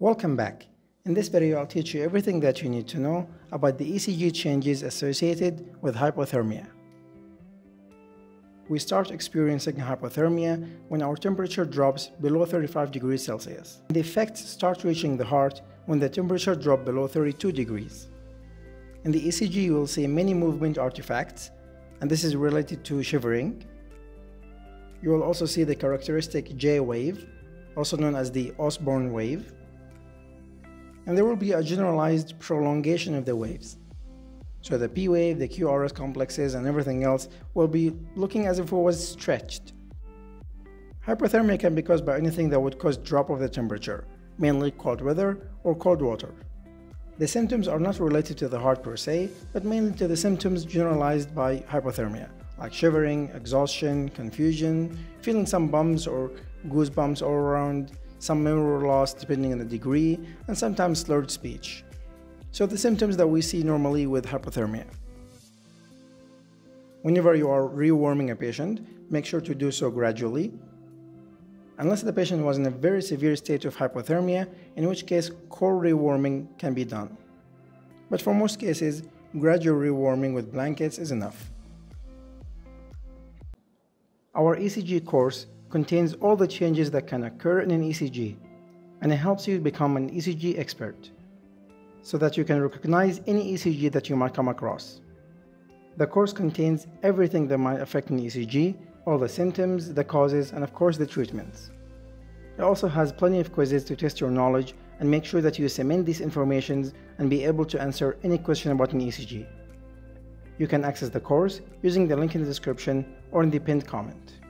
Welcome back. In this video, I'll teach you everything that you need to know about the ECG changes associated with hypothermia. We start experiencing hypothermia when our temperature drops below 35 degrees Celsius. The effects start reaching the heart when the temperature drops below 32 degrees. In the ECG, you will see many movement artifacts, and this is related to shivering. You will also see the characteristic J wave, also known as the Osborn wave and there will be a generalized prolongation of the waves. So the P wave, the QRS complexes, and everything else will be looking as if it was stretched. Hypothermia can be caused by anything that would cause drop of the temperature, mainly cold weather or cold water. The symptoms are not related to the heart per se, but mainly to the symptoms generalized by hypothermia, like shivering, exhaustion, confusion, feeling some bumps or goosebumps all around, some memory loss depending on the degree, and sometimes slurred speech. So the symptoms that we see normally with hypothermia. Whenever you are rewarming a patient, make sure to do so gradually, unless the patient was in a very severe state of hypothermia, in which case cold rewarming can be done. But for most cases, gradual rewarming with blankets is enough. Our ECG course contains all the changes that can occur in an ECG, and it helps you become an ECG expert so that you can recognize any ECG that you might come across. The course contains everything that might affect an ECG, all the symptoms, the causes, and of course the treatments. It also has plenty of quizzes to test your knowledge and make sure that you cement these informations and be able to answer any question about an ECG. You can access the course using the link in the description or in the pinned comment.